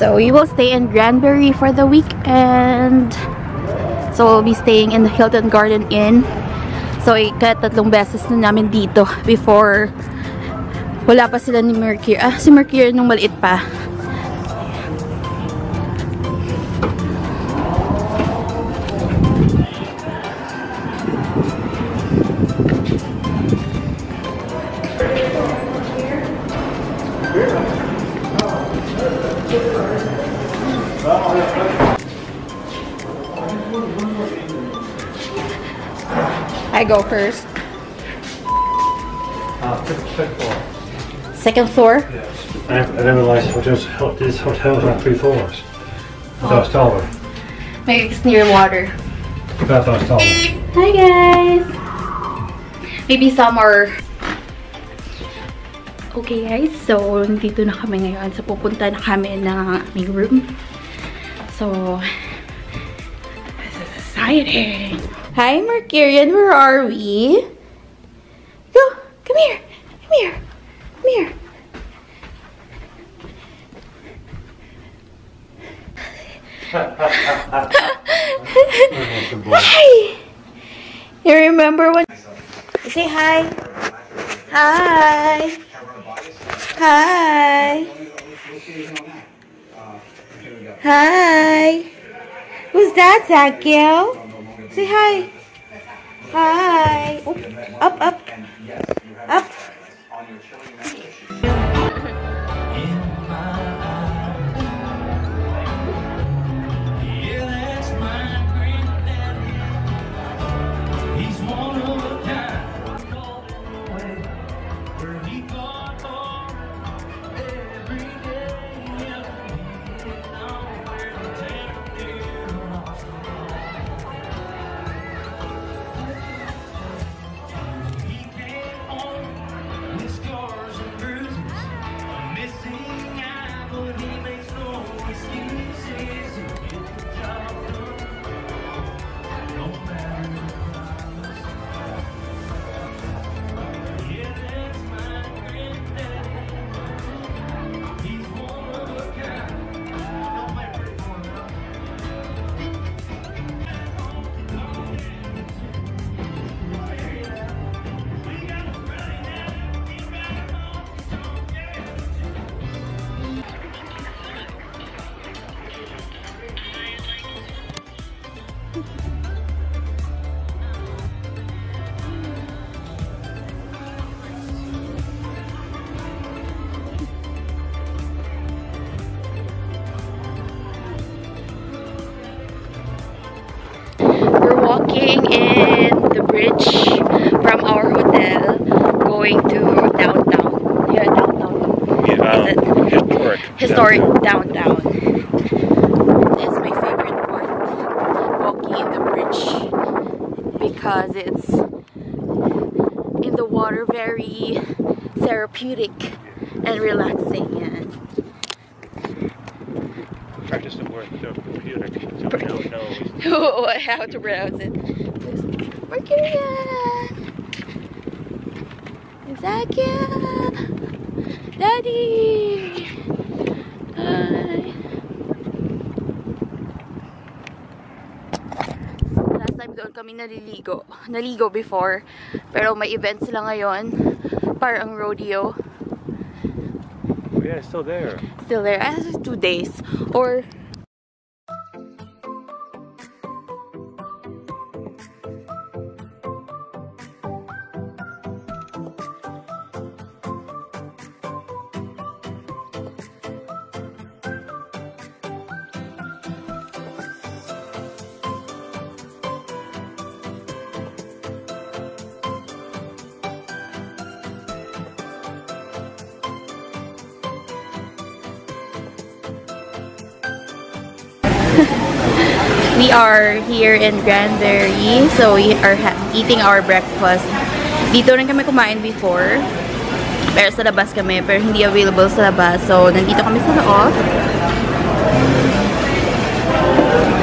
So we will stay in Granbury for the weekend. So we'll be staying in the Hilton Garden Inn. So ikatatlong beses na namin dito before wala pa sila ni Mercury. Ah, si Mercury nung maliit pa. Go first. Uh, fifth, fifth floor. Second floor. Yes. I, I didn't realize hotels, ho- these hotels are three floors. I thought it was taller. Maybe it's near water. I thought taller. Hi guys! Maybe some are... Okay guys, so dito na kami ngayon. So pupunta na kami ng aming room. So, this is exciting! Hi Mercurion, where are we? Go! Come here! Come here! Come here! Hi! You remember when... Say hi! Hi! Hi! Hi! Who's that, Zakio? Say hi! Hi! Oop, up, up! Up! It's in the water very therapeutic and relaxing and Practice the word therapeutic. So we don't know. Oh, how to pronounce it. Mercurion! Zakia! Daddy! Kami naliligo. Naligo before. Pero may event sila ngayon. Parang rodeo. Oh, yeah, it's still there. Still there. I have two days. Or are here in Granbury. So we are eating our breakfast. Dito rin kami kumain before. Pero sa labas kami. Pero hindi available sa labas. So nandito kami sa loob.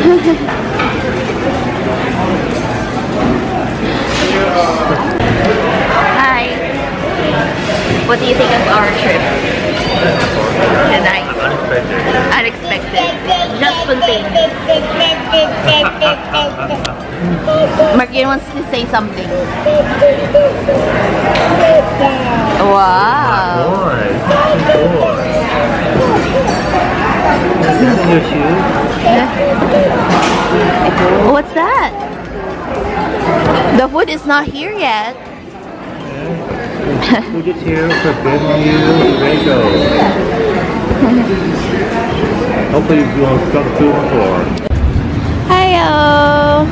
Hi. What do you think of our trip? Tonight. Unexpected. Unexpected. Markian wants to say something. Wow. Boy, boy. Is that in your shoe? What's that? The food is not here yet. Food is here for Bimbu Rego. Hopefully you won't got the the floor. Hiyo.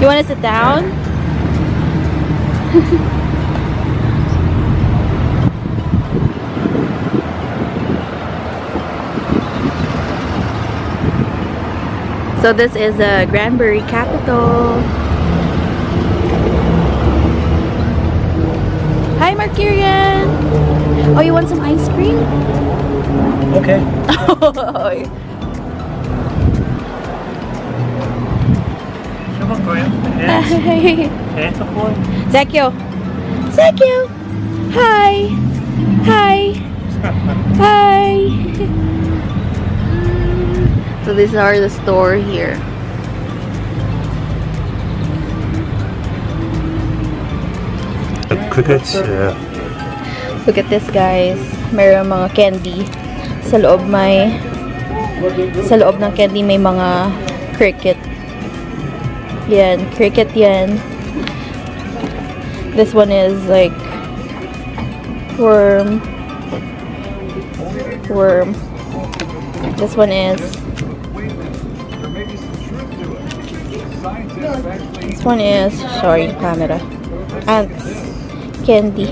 You want to sit down? so this is the Granbury capital. Hi, Markirian. Oh, you want some ice cream? Okay. Come on, Graham. Hands, hands before. Zekio. Zekio. Hi. Hi. Hi. so these are the store here. Crickets, yeah. Look at this guys. Meron mga candy. Sa loob may sa loob ng candy may mga cricket. Yan, cricket yan. This one is like worm. Worm. This one is This one is sorry, camera. Ants. Candy.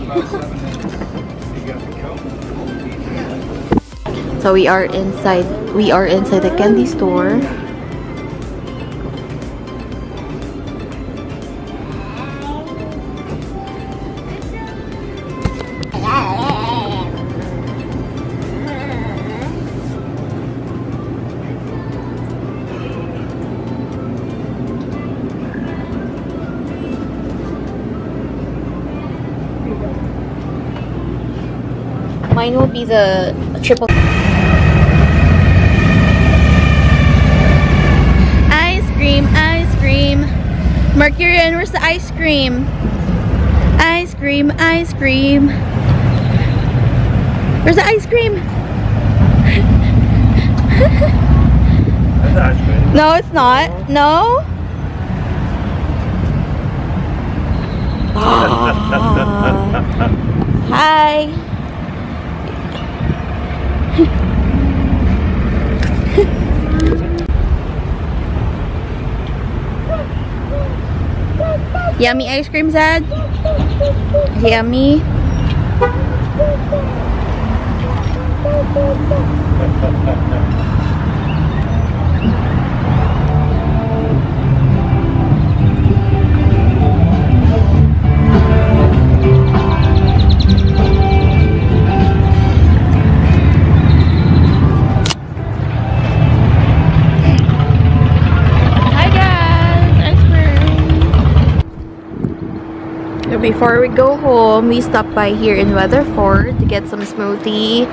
So we are inside we are inside the candy store. The triple Ice cream, ice cream. Mercurion, where's the ice cream? Ice cream, ice cream. Where's the ice cream? Ice cream. No, it's not. No? Hi. Yummy ice cream, Zad? Yummy. Before we go home, we stop by here in Weatherford to get some smoothie.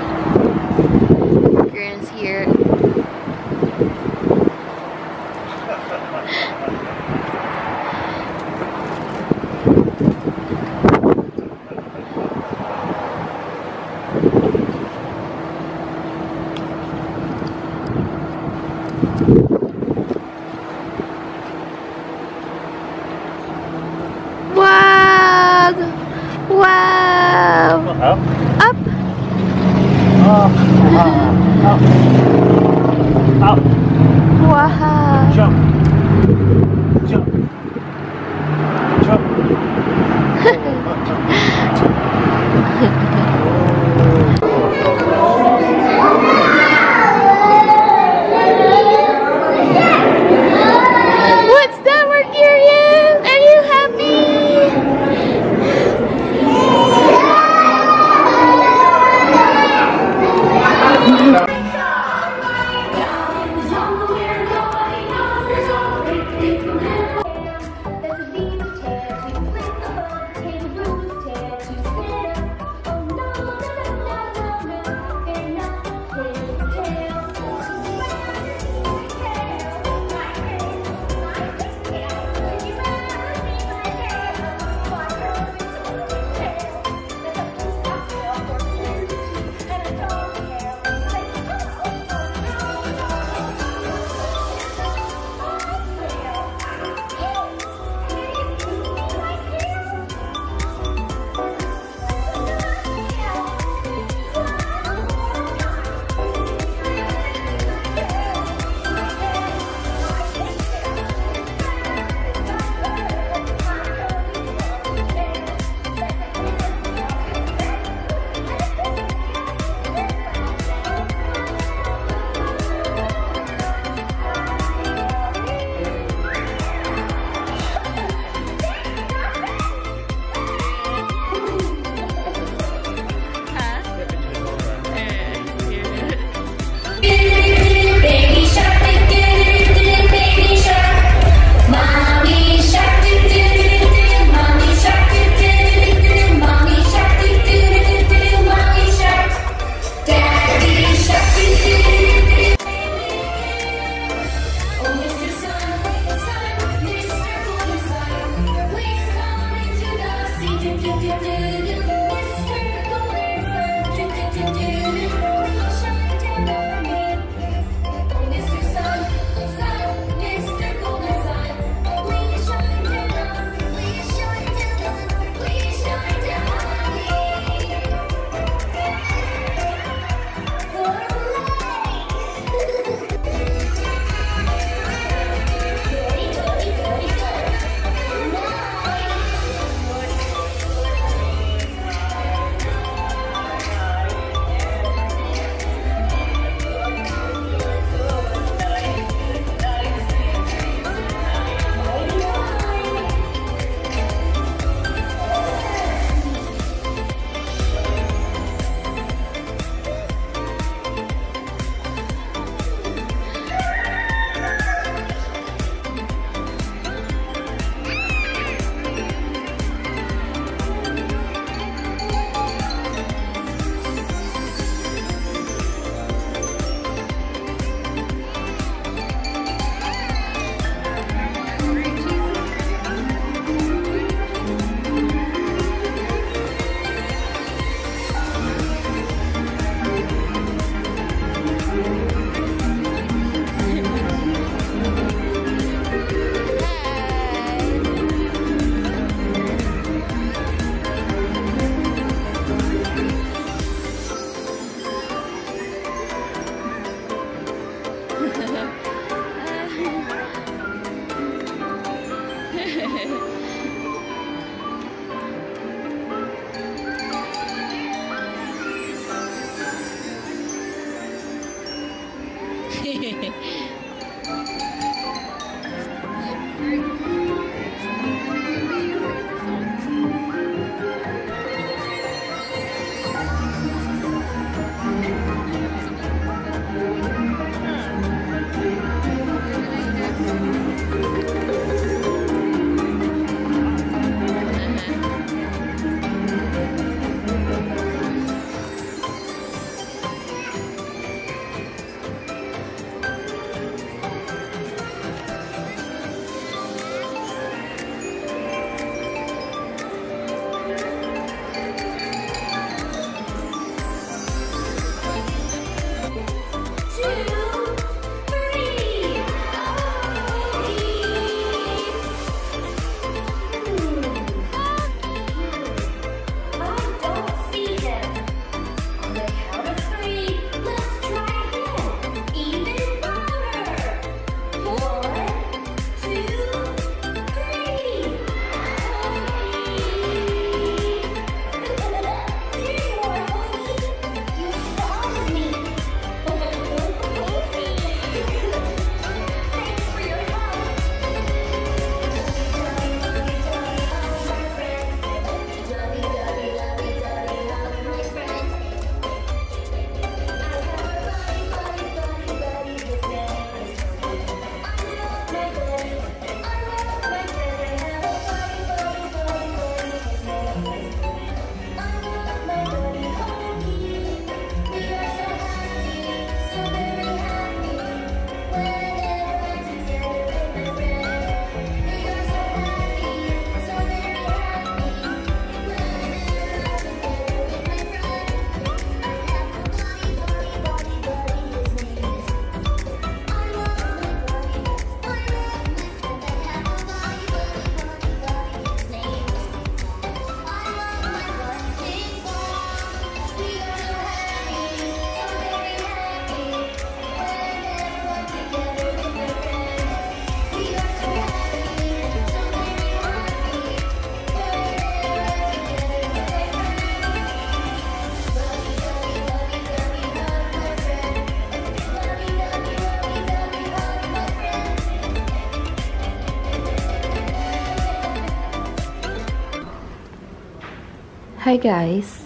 Hi guys,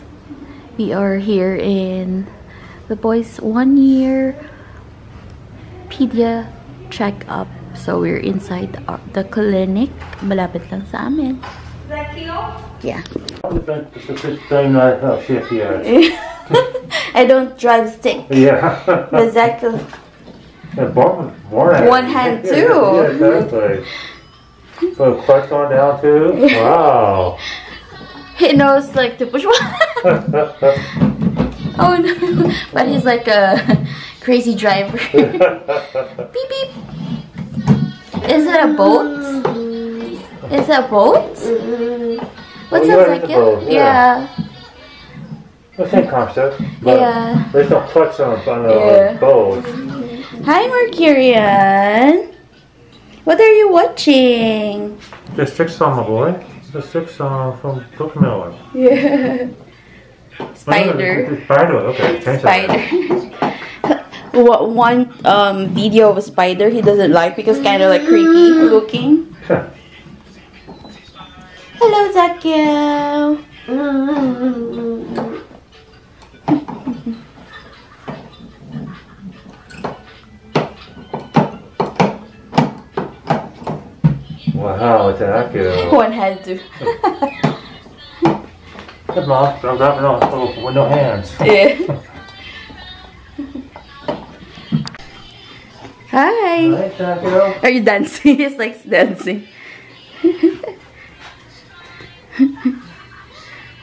we are here in the boys one year pedia check-up. So we're inside the, the clinic. Malapit lang sa amin. Yeah. The same night, oh shit, yeah. I don't drive stick. Yeah. Exactly. Yeah, one, one hand. One hand Yeah, too. Yeah, exactly. So clutch on down too. Wow. He knows like to push one. oh no. But he's like a crazy driver. beep beep. Is it a boat? Is it a boat? Mm-hmm. What's Oh, up, yeah, it's a Zaki? boat, yeah. Yeah. the same concept. But Yeah. There's no clutch on, on the Yeah. boat. Hi, Mercurion. What are you watching? The six song, my boy. The six song from Brooke Miller. Yeah. Spider. Oh, Spider, okay. Change. Spider. what one um video of a spider he doesn't like because kind of like creepy looking. Sure. Hello, Zakio. That uh, good. One had to. Good mom. Don't grab it on with no hands. yeah. Hi. Right, Jacko? Are you dancing? He's like dancing.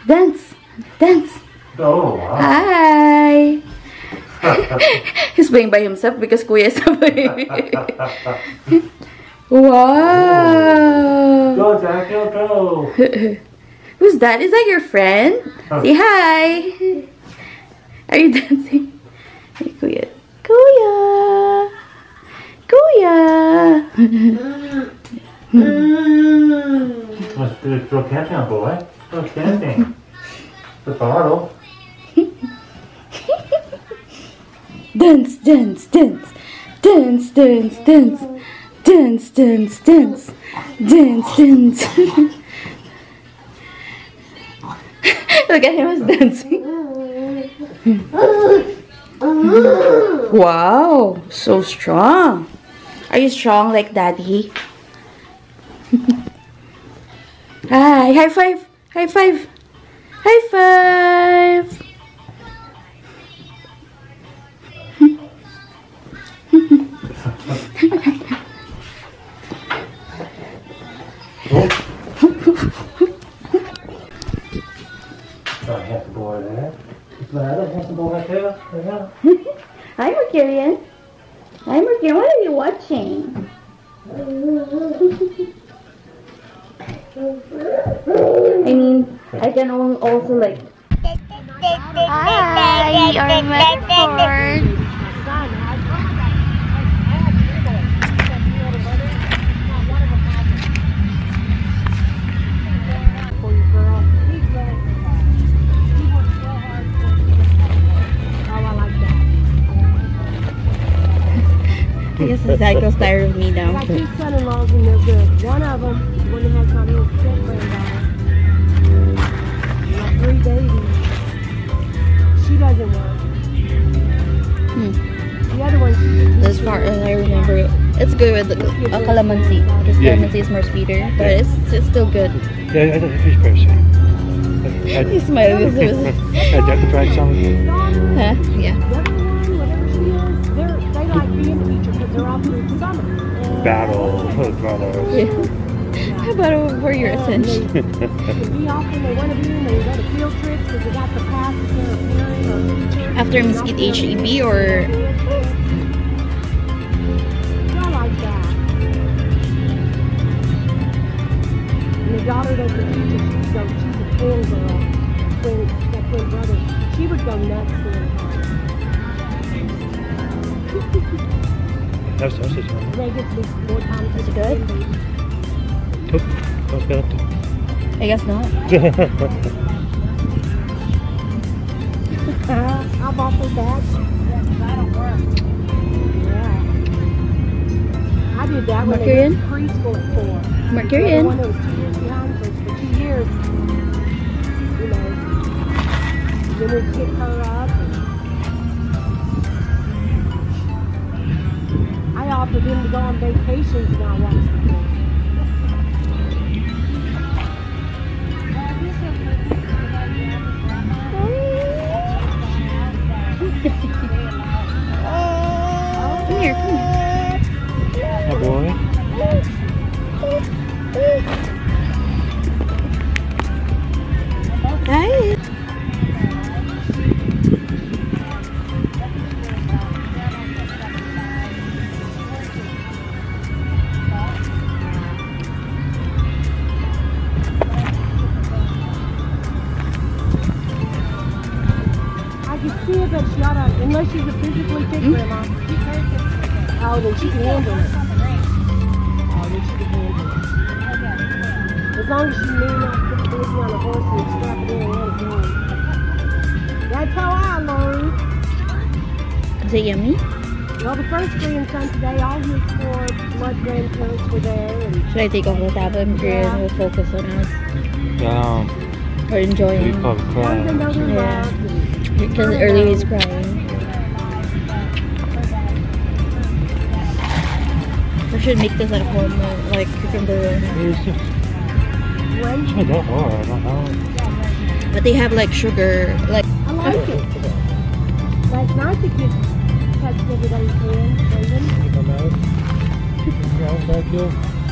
dance. Dance. Oh, wow. Hi. He's playing by himself because Kuya is away. wow. Go, Jacko, go. Who's that? Is that your friend? Huh. Say hi. Are you dancing? Hey, Kuya. Kuya. Kuya. Let's do go camping, boy. Go camping. The bottle. dance, dance, dance. dance, dance, dance, dance, dance, dance, dance, dance. Look at him as dancing. Wow, so strong. Are you strong like daddy? Hi, high five, high five, high five. Glad I have the boy right there. Yeah. Hi, Mercurion. Hi, Mercurion. What are you watching? I mean, I can also like. Hi, our record. I guess the cycle's tired of me now. Got two son-in-laws and they're good. One of them, the one that has my little step granddaughter, and my three babies, she doesn't work. Hmm. The other one, she As far as I remember, it. it's good with the uh, calamansi. Just Yeah. calamansi is more sweeter, but it's, it's still good. Yeah, I think he's pretty sweet. I, You smile. I, I'd have to some. Huh? Yeah. the other one, whatever she is, they're, they like being teachers because they're off through the summer. And Battle with brothers. How about over your um, attention? They be off when they want to be and they go to field trips because they got the pass if they're a parent or teacher. After Mesquite HEB or I like that. And the daughter that's a teacher, she's, so, she's a twin girl, twin, got twin brother. She would go nuts seeing her. That's, that's his one. They get to be more times Is it good? Took, that's good. I guess not. Uh, I'm offered that. Yeah. I did that when they went to preschool at four. The Mercurion. one that was two years behind, so for two years, you know, then we'd pick her up. Offered him to go on vacations and I the it yummy? Well, the first grandson today, all his four blood grandparents were there, and Should I take a whole tablet and Mercurion will focus on us Yeah. or You enjoying? probably even though cry. they're Yeah. loved, and Because earlier he's crying. We should make this at home, uh, like cucumber. It's just, when it's not that hard. I don't know. But they have like sugar, like I like it. Last night the kids touched everybody's hand, Raven. Come back here.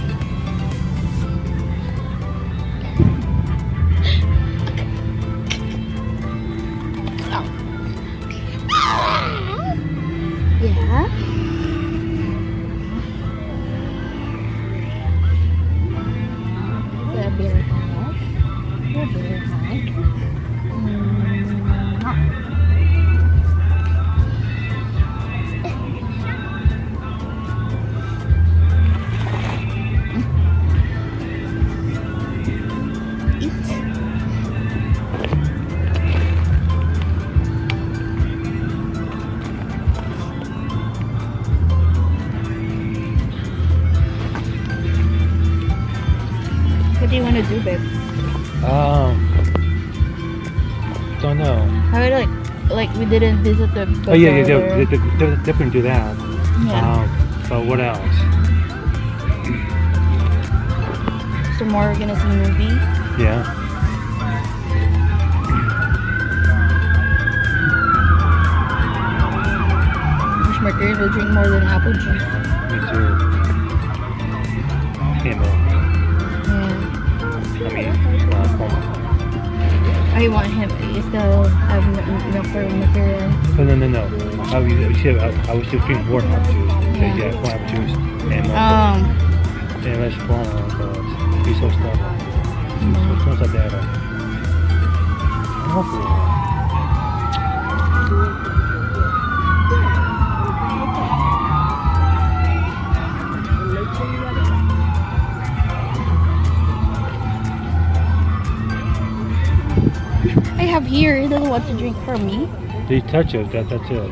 Didn't visit the. Oh yeah, yeah, they, they, definitely do that. Yeah. Um, but what else? Tomorrow we're gonna see movie. Yeah. Wish Mercury will drink more than apple juice. Me too. Camo. Yeah. I mean. Oh, I want him. I still have m- milk for Mercury. No, no, no, no. I was, I should, I, I was just drinking more apple juice. Yeah, Yeah. more apple juice. And more. Um. and less fun, but uh, he's so stubborn. So it's not so bad. Hopefully. Have here. He doesn't want to drink from me. They touch it, that, that's it.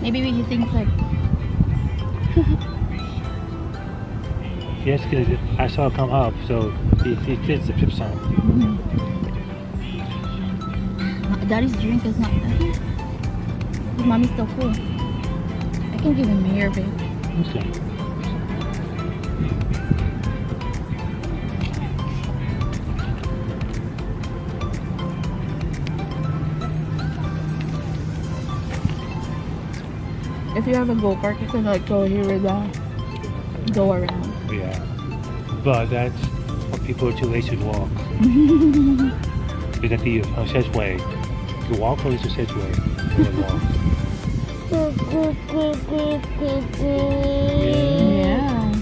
Maybe he thinks like. Yes, because I saw it come up, so he, he fits the pip song. Mm-hmm. Daddy's drink is not. His mommy's still full. I can give him here, babe. Okay. If you have a go kart, you can like go here with that. Go around. Yeah. But that's what people are too lazy to walk. Look at the uh, Sedgeway. You walk or is it Sedgeway? You. Yeah.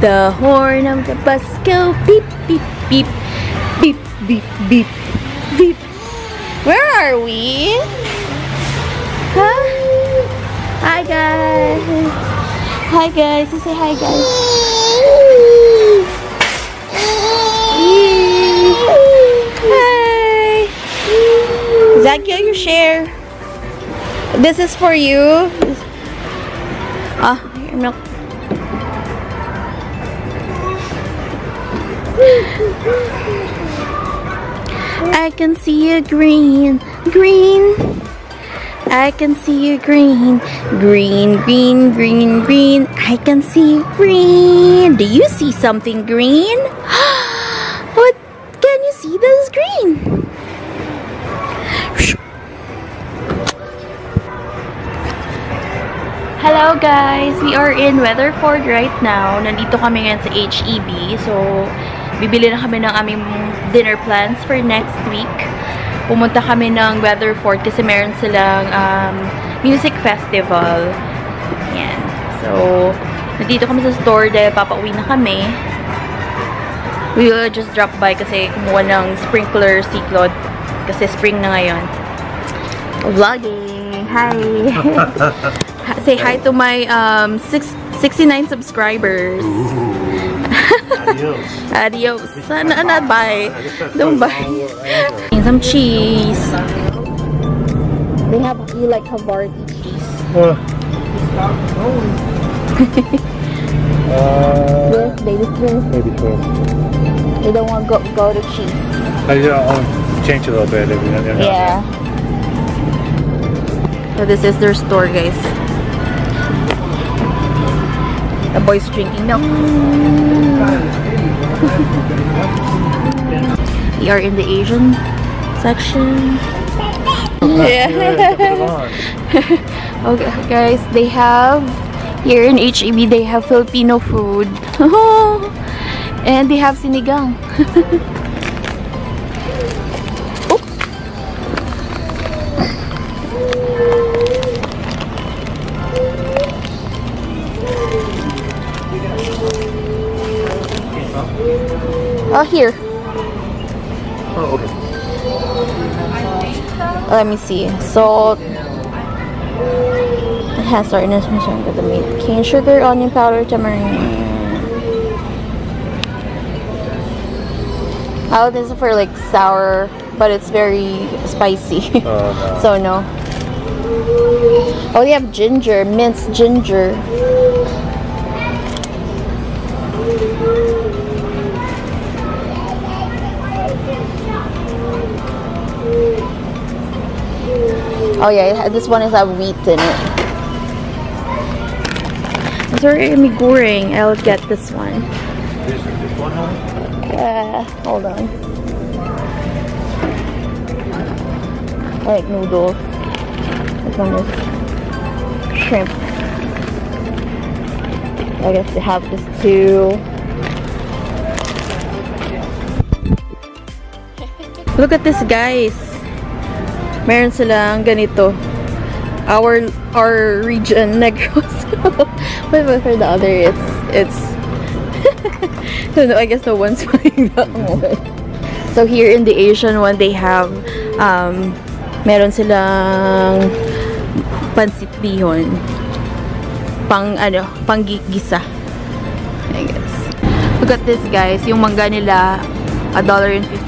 The horn of the bus go beep beep beep beep beep beep beep. Are we? Huh? Hi guys. Hi guys. You say hi guys. Hi. Zakia, your share. This is for you. Ah, your milk. I can see a green, green. I can see you green, green, green, green, green. I can see green. Do you see something green? what can you see that is green? Hello guys! We are in Weatherford right now. Nandito kami ngayon sa HEB. So, bibili na kami ng aming dinner plans for next week. Pumunta kami ng Weatherford kasi meron silang um, music festival. Yan. So, nandito kami sa store dahil papauwi na kami. We will just drop by kasi kumuha ng sprinkler si Claude kasi spring na ngayon. Vlogging! Hi! Say hi to my um six, 69 subscribers. Adios. Adios. Sana not buy. Don't buy. And some cheese. They have you like Havarti cheese. Uh, uh, Yes, they just drink. maybe. They don't want go go to cheese. I, I'll change a little bit. If you're not- Yeah. So this is their store, guys. The boys drinking milk. we are in the Asian section. Yeah, put it on. Okay, guys, they have here in HEB they have Filipino food. and they have sinigang. Oh, here. Oh, okay. Let me see. Salt. It has startiness concern with the meat. Cane sugar, onion powder, tamarind. Oh, this is for like sour, but it's very spicy. Oh, no. so no. Oh, they have ginger, minced ginger. Oh yeah, this one is a wheat in it. Sorry, mi goreng. I'll get this one. This, this one, no? Uh, hold on. I like noodles. This one is shrimp. I guess they have this too. Look at this guys. Meron silang ganito. Our our region Negros. but for the other it's it's so no, I guess the one's buying that one. So here in the Asian one, they have, um, meron silang pansit bihon. Pang, ano, pang gi- gisa. I guess. Look at this guys, yung mangga nila, $1.50